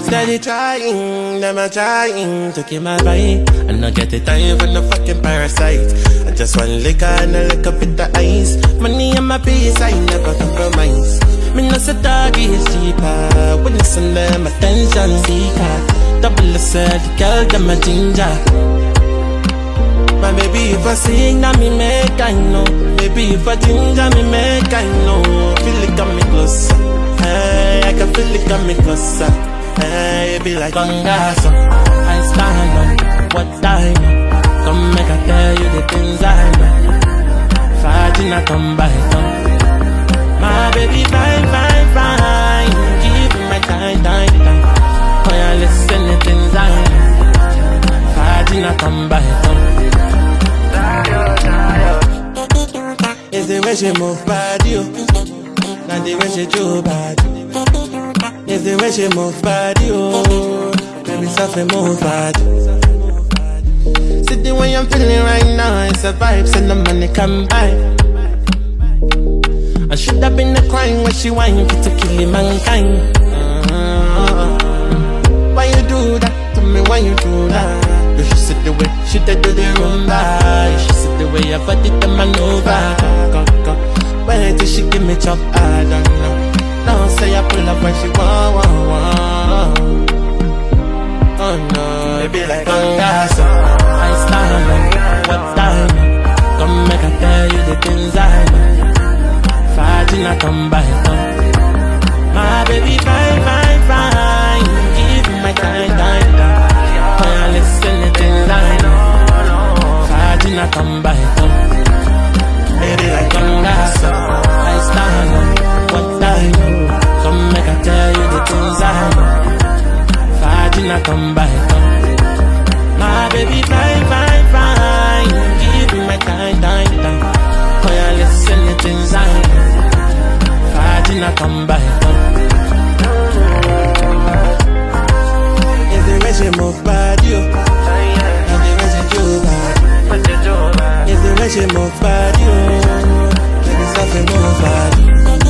Steady trying, them a trying to keep my vibe. And not get the time for no fucking parasite. I just want liquor and a little bit of ice. Money and my peace, I never compromise. Me no say dog is cheaper. When you send them attention seeker. Double said, girl, them a ginger. My baby, if I sing, now me make I know. Baby, if I ginger, me make feel it coming closer. Hey, it be like Congo aso. I stand on what I know. Come make I tell you the things I know. Faaji na come by come. My baby, fine, fine, fine. Give me my time, time, time. Oh, yeah, listen the things I know. Faaji na come by come. It's the way she move body, oh. Not the way she do body. It's the way she move body, oh. Baby, something move body. See the way I'm feeling right now, it's a vibe, send the money come by. I should have been a crying when she whining for to kill mankind. Uh, why you do that to me? Why you do that? You should see the way she did do the rumba. You should see the way I your body the maneuver. Go, go. Till she give me chop, I don't I pull up when she want, want, want. Oh no, be like oh, Congo aso. I stand on what I know. Come make I tell you the things I know. Faaji na come by come. My baby fine, fine, fine. Give me my time, time, time. Oh, yeah, listen the things I know. Faaji na come by know. Faaji na come come. My baby fine, fine, fine. Give me my time, time, time. Oh yeah, listen the things I know. Faaji na come come. It's the way she move body, oh. And the way she do body. It's the way she move body, oh. Baby, something move body.